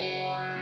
Bye.